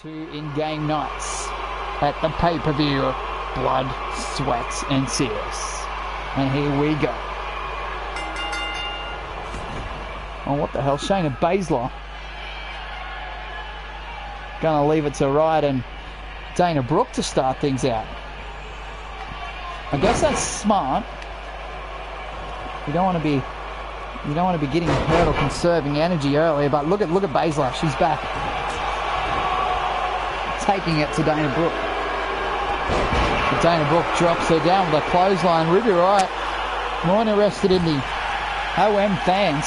two in-game nights at the pay-per-view Blood, Sweat and Tears. And here we go. Oh, what the hell? Shayna Baszler. Gonna leave it to Riott and Dana Brooke to start things out. I guess that's smart. You don't want to be you don't want to be getting hurt or conserving energy earlier, but look at look at Baszler. She's back taking it to Dana Brooke. Dana Brooke drops her down with a clothesline. Ruby Riott more interested in the OM fans.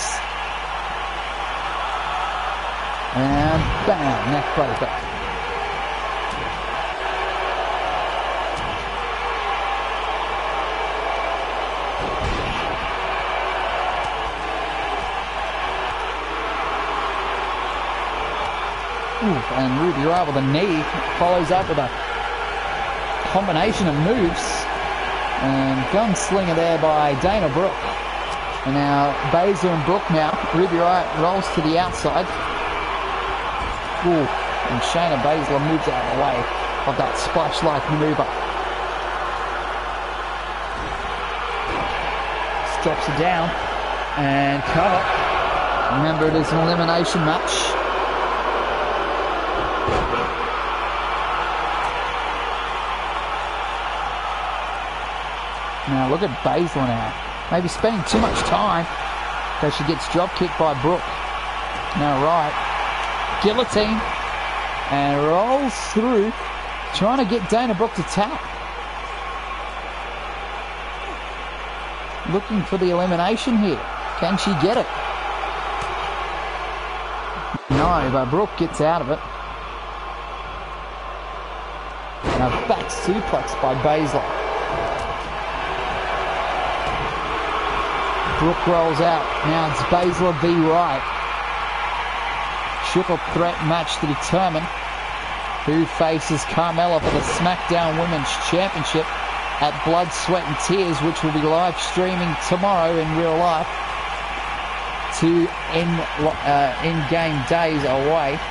And bam, neck breaker. And Ruby Riott with a knee follows up with a combination of moves. And gunslinger there by Dana Brooke. And now Baszler and Brooke now. Ruby Riott rolls to the outside. Ooh, and Shayna Baszler moves out of the way of that splash-like maneuver. Drops her down and cover. Remember, it is an elimination match. Now look at Baszler now. Maybe spending too much time because she gets drop kicked by Brooke. Now right. Guillotine. And rolls through. Trying to get Dana Brooke to tap. Looking for the elimination here. Can she get it? No, but Brooke gets out of it. And a back suplex by Baszler. Brooke rolls out. Now it's Baszler v. Riott. Triple threat match to determine who faces Carmella for the SmackDown Women's Championship at Blood, Sweat and Tears, which will be live streaming tomorrow in real life. Two in, uh, in-game days away.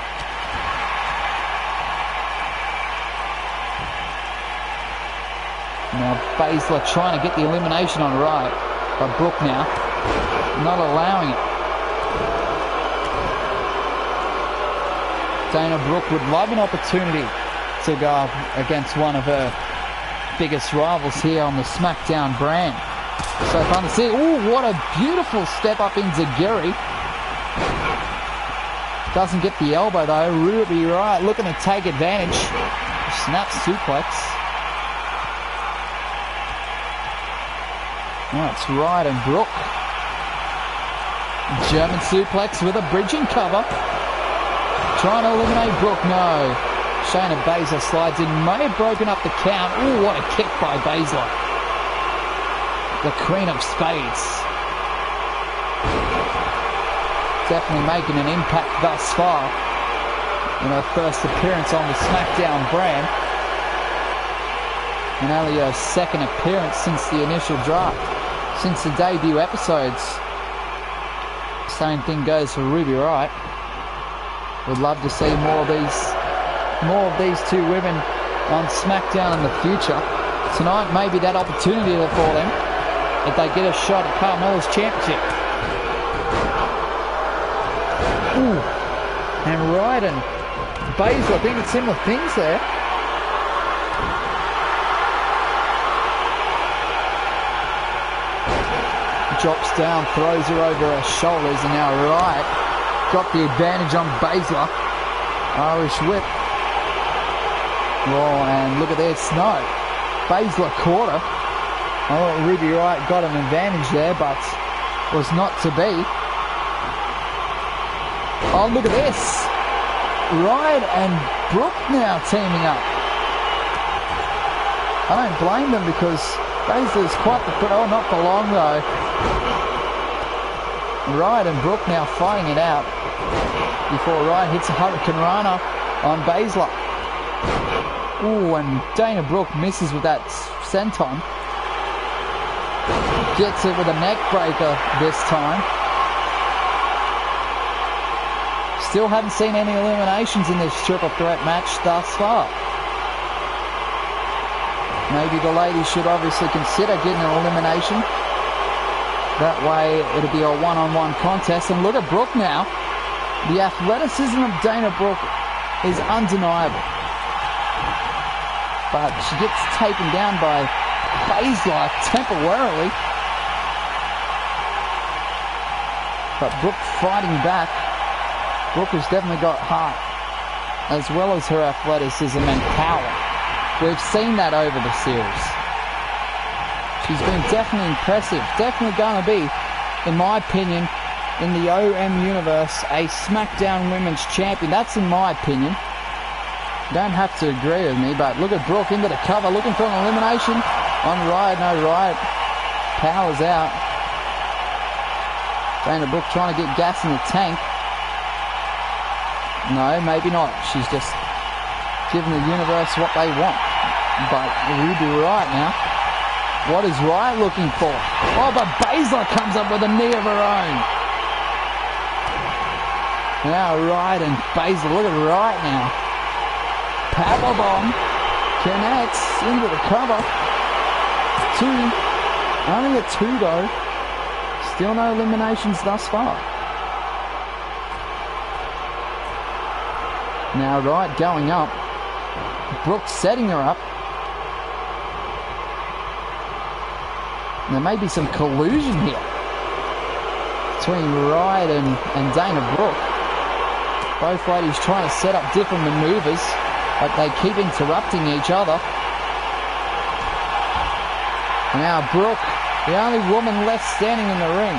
Now Baszler trying to get the elimination on Riott by Brooke now. Not allowing it. Dana Brooke would love an opportunity to go up against one of her biggest rivals here on the SmackDown brand. So fun to see. Oh, what a beautiful step up into Gary. Doesn't get the elbow though. Ruby Riott looking to take advantage. Snap suplex. That's right, and Brooke. German suplex with a bridging cover. Trying to eliminate Brooke, no. Shayna Baszler slides in, may have broken up the count. Ooh, what a kick by Baszler. The Queen of Spades. Definitely making an impact thus far in her first appearance on the SmackDown brand. And only her second appearance since the initial draft since the debut episodes. Same thing goes for Ruby Riott. Would love to see more of these, more of these two women on SmackDown in the future. Tonight may be that opportunity for them if they get a shot at Carmella's championship. Ooh, and and Baszler, I think it's similar things there. Drops down, throws her over her shoulders, and now Riott got the advantage on Baszler. Irish whip. Oh, and look at that snow. Baszler caught her. Ruby Riott got an advantage there, but was not to be. Oh, look at this. Riott and Brooke now teaming up. I don't blame them because Baszler's quite the... Oh, not for long, though. Riott and Brooke now fighting it out before Riott hits a Hurricane Rana on Baszler. Ooh, and Dana Brooke misses with that senton. Gets it with a neck breaker this time. still haven't seen any eliminations in this triple threat match thus far. Maybe the ladies should obviously consider getting an elimination. That way it'll be a one-on-one contest. And look at Brooke now. The athleticism of Dana Brooke is undeniable. But she gets taken down by Baszler temporarily. But Brooke fighting back. Brooke has definitely got heart, as well as her athleticism and power. We've seen that over the series. She's been definitely impressive. Definitely going to be, in my opinion, in the OM universe, a SmackDown Women's Champion. That's in my opinion. Don't have to agree with me, but look at Brooke into the cover, looking for an elimination. On Riott, no Riott. Power's out. Dana Brooke trying to get gas in the tank. No, maybe not. She's just giving the universe what they want. But Ruby Riott now. What is Riott looking for? Oh, but Baszler comes up with a knee of her own. Now Riott and Baszler. Look at Riott now. Power bomb connects into the cover. Two. Only a two though. Still no eliminations thus far. Now Riott going up. Brooks setting her up. And there may be some collusion here between Riott and, and Dana Brooke. Both ladies trying to set up different maneuvers, but they keep interrupting each other. Now Brooke, the only woman left standing in the ring.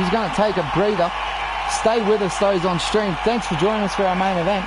She's going to take a breather. Stay with us, those on stream. Thanks for joining us for our main event.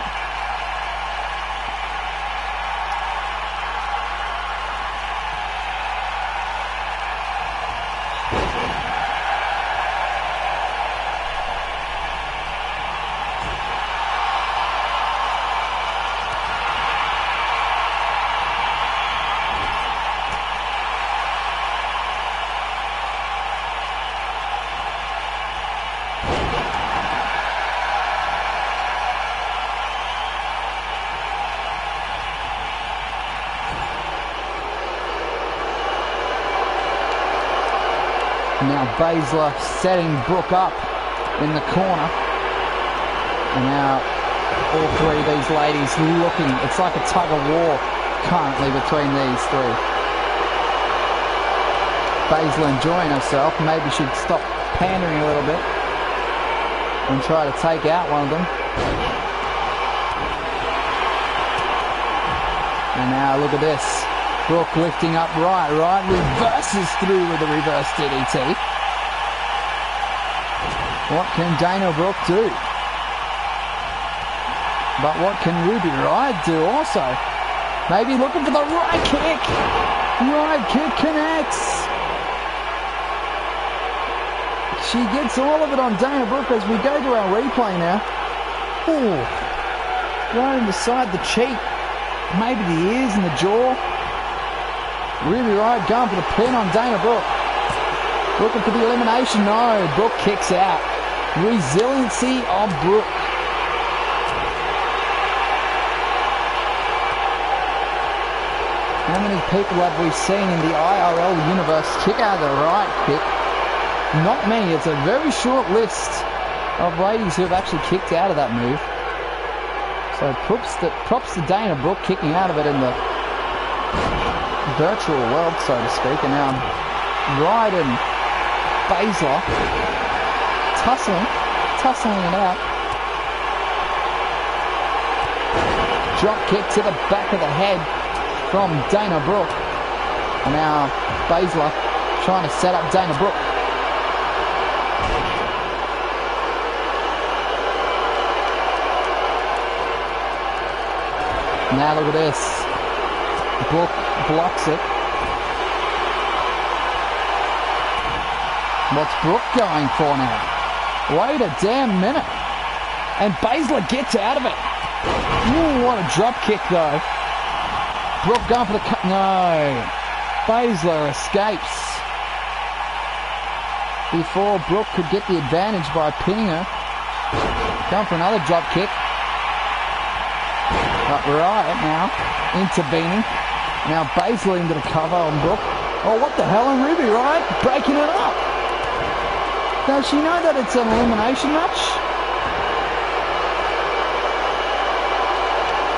Now Baszler setting Brooke up in the corner. And now all three of these ladies looking. It's like a tug of war currently between these three. Baszler enjoying herself. Maybe she'd stop pandering a little bit and try to take out one of them. And now look at this. Brooke lifting up Riott, Riott, reverses through with a reverse DDT. What can Dana Brooke do? But what can Ruby Riott do also? Maybe looking for the Riott kick. Riott kick connects. She gets all of it on Dana Brooke as we go to our replay now. Ooh. Right in the cheek. Maybe the ears and the jaw. Ruby Riott going for the pin on Dana Brooke. Looking for the elimination. No, Brooke kicks out. Resiliency of Brooke. How many people have we seen in the IRL universe kick out of the Riott kick? Not many. It's a very short list of ladies who have actually kicked out of that move. So props to, props to Dana Brooke kicking out of it in the virtual world, so to speak, and now Ryden Baszler tussling, tussling it out. Drop kick to the back of the head from Dana Brooke. And now Baszler trying to set up Dana Brooke. Now look at this. Brooke blocks it. What's Brooke going for now? Wait a damn minute. And Baszler gets out of it. Ooh, what a drop kick though. Brooke going for the cut. No. Baszler escapes. before Brooke could get the advantage by pinning her. Going for another drop kick. But Riott now intervening. Now Baszler into the cover on Brooke. Oh, what the hell? And Ruby Riott? breaking it up. Does she know that it's an elimination match?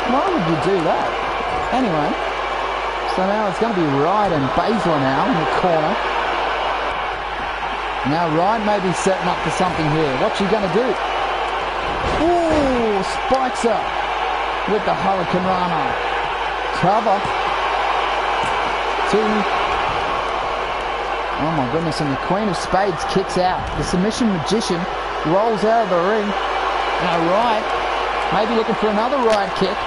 Why would you do that? Anyway, so now it's going to be Riott and Baszler now in the corner. Now Riott may be setting up for something here. What's she going to do? Ooh, spikes her with the Hurricane Rana. Cover. Two. Oh my goodness, and the Queen of Spades kicks out. The Submission Magician rolls out of the ring. Now Riott, maybe looking for another Riott kick.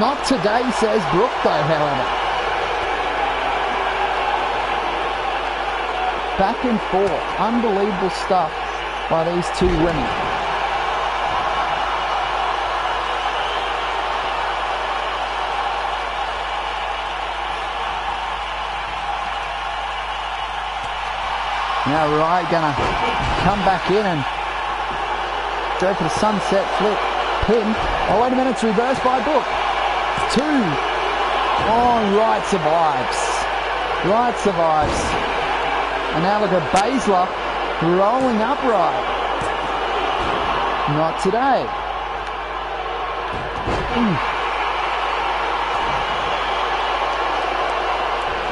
Not today, says Brooke, though, however. Back and forth. Unbelievable stuff by these two women. Now Riott gonna come back in and go for the sunset flip pin. Oh wait a minute, it's reversed by Brooke. Two. Oh, Riott survives. Riott survives. And now look at Baszler rolling upright. Not today. Mm.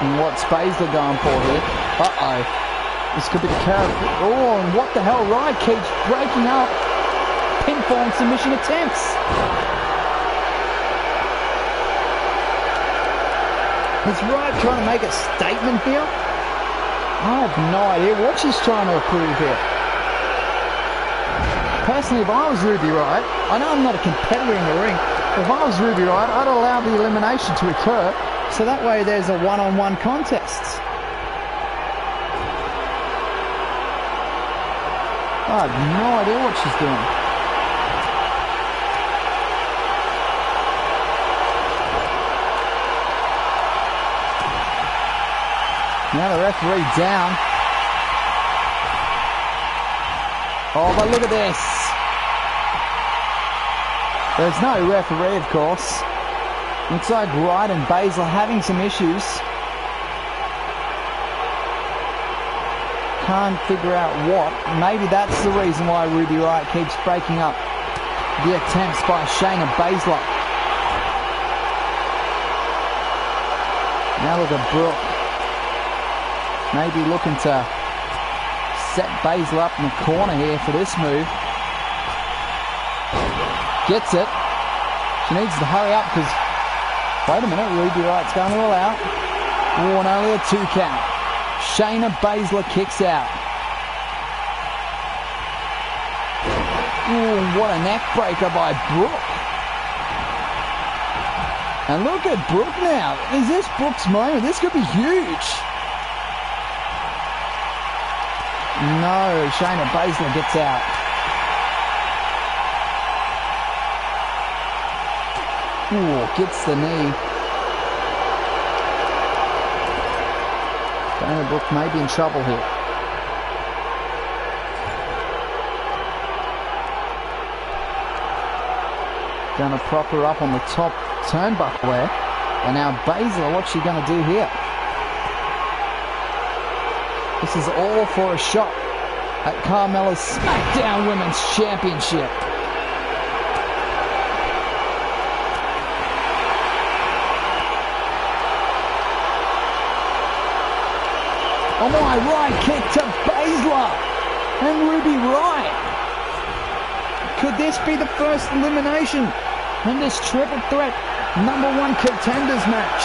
And what's Baszler going for here? Uh-oh. This could be the character. Oh, and what the hell? Keeps breaking up pinfall submission attempts. Is Riott trying to make a statement here? I have no idea what she's trying to prove here. Personally, if I was Ruby Riott, I know I'm not a competitor in the ring, if I was Ruby Riott, I'd allow the elimination to occur so that way there's a one-on-one -on -one contest. I have no idea what she's doing. Now the referee down. Oh, but look at this. There's no referee, of course. Looks like Riott and Baszler having some issues. Can't figure out what. Maybe that's the reason why Ruby Riott keeps breaking up the attempts by Shayna Baszler. Now look at Brooke. Maybe looking to set Baszler up in the corner here for this move. Gets it. She needs to hurry up because, wait a minute, Ruby Riott's going all out. Oh, and only a two count. Shayna Baszler kicks out. Ooh, what a neck breaker by Brooke. And look at Brooke now. Is this Brooke's moment? This could be huge. No, Shayna Baszler gets out. Ooh, gets the knee. Dana Brooke may be in trouble here. Gonna prop her up on the top turnbuckle there. And now Baszler, what's she gonna do here? This is all for a shot at Carmella's SmackDown Women's Championship. Oh my, Riott kick to Baszler and Ruby Riott. Could this be the first elimination in this triple threat number one contenders match?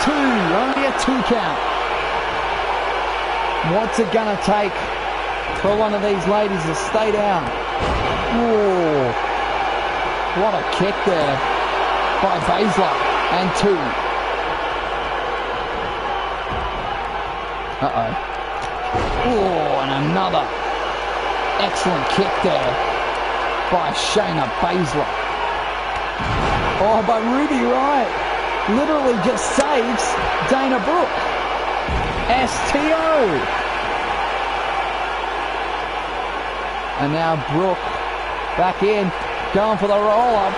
Two, only a two count. What's it gonna take for one of these ladies to stay down? Whoa. What a kick there by Baszler and two. Uh-oh. Oh, and another excellent kick there by Shayna Baszler. Oh, but Ruby Riott literally just saves Dana Brooke. STO. And now Brooke back in, going for the roll-up.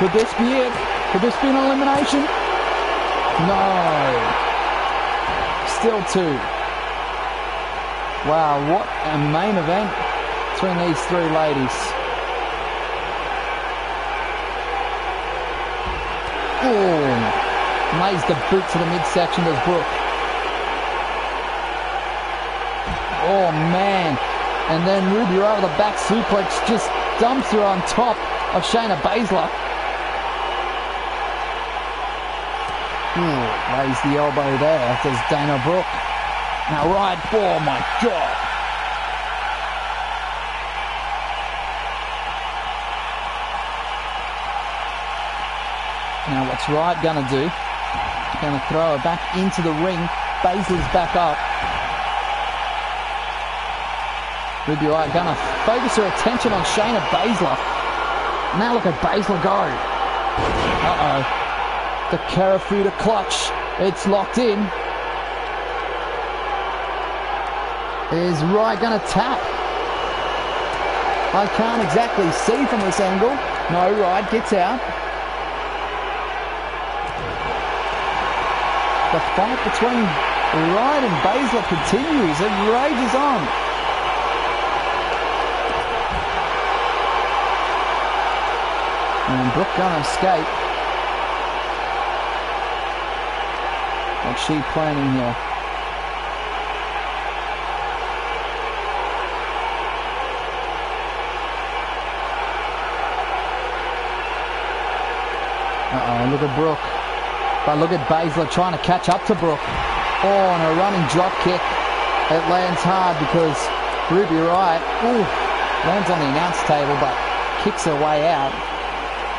Could this be it? Could this be an elimination? No. Still two. Wow, what a main event between these three ladies. Oh, lays the boot to the midsection does Brooke. Oh man. And then Ruby Riott with a back suplex just dumps her on top of Shayna Baszler. Ooh, lays the elbow there. Does Dana Brooke. Now Riott, oh my god. Now what's Riott gonna do? Gonna throw her back into the ring. Baszler's back up. Ruby Riott gonna focus her attention on Shayna Baszler. Now look at Baszler go. Uh-oh. The Kirifuda clutch. It's locked in. Is Riott gonna tap? I can't exactly see from this angle. No, Riott gets out. The fight between Riott and Baszler continues. It rages on. And Brooke gonna escape. What's she planning here? Uh-oh, look at Brooke. But look at Baszler trying to catch up to Brooke. Oh, and a running drop kick. It lands hard because Ruby Riott, ooh, lands on the announce table, but kicks her way out.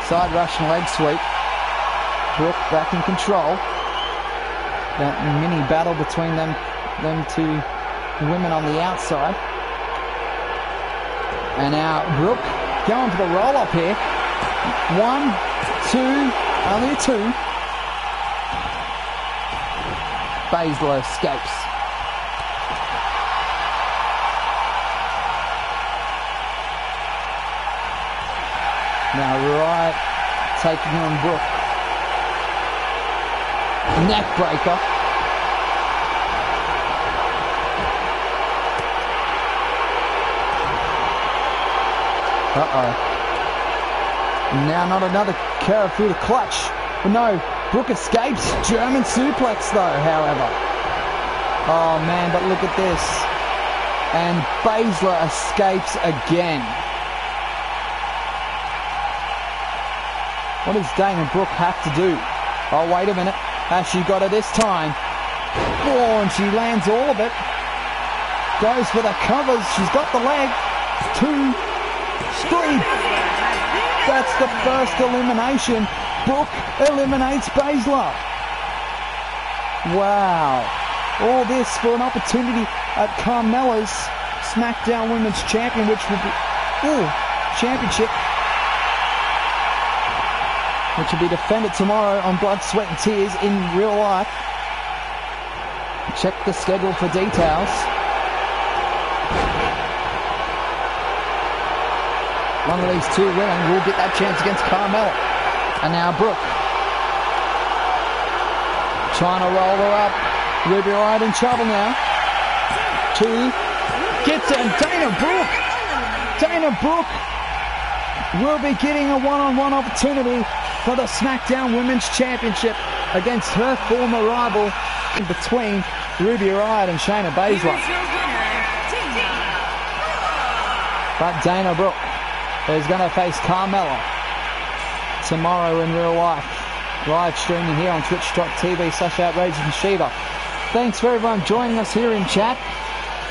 Side Russian leg sweep. Brooke back in control. That mini battle between them, them two women on the outside. And now Brooke going for the roll up here. One, two, only two. Baszler escapes. Now Riott taking on Brooke. Neck breaker. Uh-oh. Now not another Kirifuda clutch. But no, Brooke escapes. German suplex though, however. Oh man, but look at this. And Baszler escapes again. What does Dana Brooke have to do? Oh, wait a minute. Has she got it this time? Oh, and she lands all of it. Goes for the covers. She's got the leg. Two, three. That's the first elimination. Brooke eliminates Baszler. Wow. All this for an opportunity at Carmella's SmackDown Women's Champion, which will be, ooh, championship, which will be defended tomorrow on Blood, Sweat and Tears in real life. Check the schedule for details. One of these two women will get that chance against Carmel. And now Brooke. Trying to roll her up. Ruby Riott in trouble now. Two. Gets it. Dana Brooke. Dana Brooke will be getting a one-on-one opportunity for the SmackDown Women's Championship against her former rival in between Ruby Riott and Shayna Baszler. But Dana Brooke is going to face Carmella tomorrow in real life. Live streaming here on twitch.tv slash outrage and Shiva. Thanks for everyone joining us here in chat.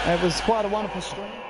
It was quite a wonderful stream.